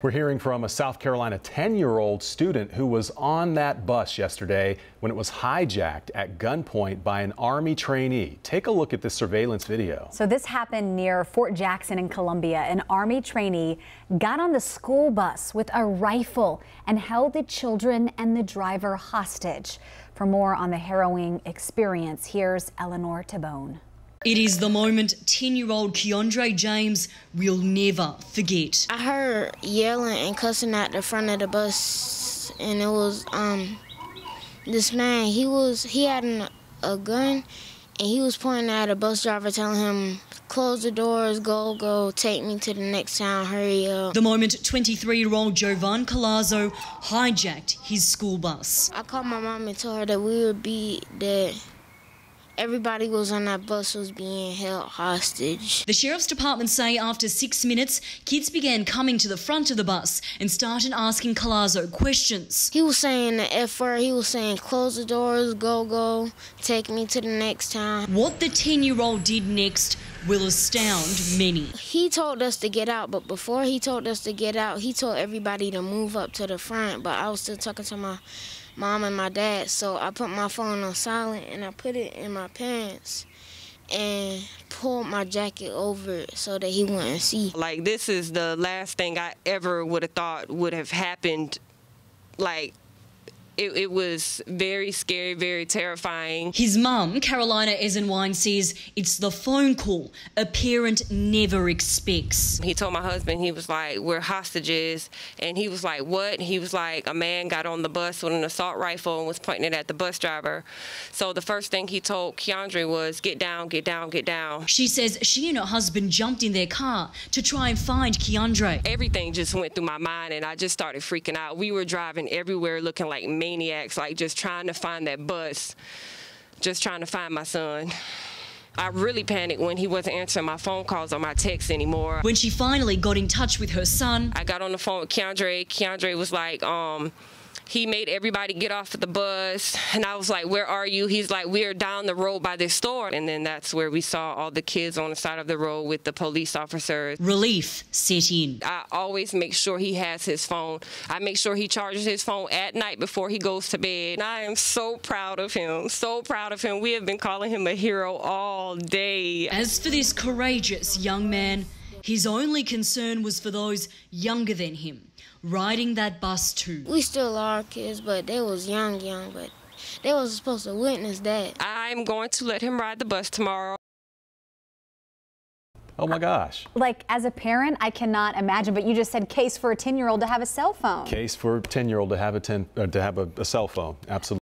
We're hearing from a South Carolina 10-year-old student who was on that bus yesterday when it was hijacked at gunpoint by an Army trainee. Take a look at this surveillance video. So this happened near Fort Jackson in Columbia. An Army trainee got on the school bus with a rifle and held the children and the driver hostage. For more on the harrowing experience, here's Eleanor Tabone. It is the moment 10 year old Keandre James will never forget. I heard yelling and cussing at the front of the bus, and it was um this man. He was he had an, a gun, and he was pointing at a bus driver, telling him, "Close the doors, go, go, take me to the next town, hurry up." The moment 23 year old Jovan Collazo hijacked his school bus. I called my mom and told her that we would be that everybody was on that bus was being held hostage. The sheriff's department say after six minutes, kids began coming to the front of the bus and started asking Collazo questions. He was saying the F word. He was saying, close the doors, go, go, take me to the next town. What the 10 year old did next will astound many. He told us to get out, but before he told us to get out, he told everybody to move up to the front, but I was still talking to my mom and my dad. So I put my phone on silent and I put it in my pants and pulled my jacket over it so that he wouldn't see. Like this is the last thing I ever would have thought would have happened like it, it, was very scary, very terrifying. His mum, Carolina Eisenwine, says it's the phone call a parent never expects. He told my husband, he was like, we're hostages. And he was like, what? He was like, a man got on the bus with an assault rifle and was pointing it at the bus driver. So the first thing he told Keandre was, get down, get down, get down. She says she and her husband jumped in their car to try and find Keandre. Everything just went through my mind and I just started freaking out. We were driving everywhere looking like maniacs, like just trying to find that bus, just trying to find my son. I really panicked when he wasn't answering my phone calls or my texts anymore. When she finally got in touch with her son, I got on the phone with Keandre. Keandre was like, um, he made everybody get off of the bus. And i was like where are you? He's like we're down the road by this store. And then that's where we saw all the kids on the side of the road with the police officers relief set in. I always make sure he has his phone. I make sure he charges his phone at night before he goes to bed. And i am so proud of him. So proud of him. We have been calling him a hero all day. As for this courageous young man his only concern was for those younger than him riding that bus too. We still are kids, but they was young, young, but they was supposed to witness that. I'm going to let him ride the bus tomorrow. Oh my gosh. Like as a parent, I cannot imagine, but you just said case for a 10-year-old to have a cell phone. Case for a 10-year-old to have a 10 uh, to have a, a cell phone. Absolutely.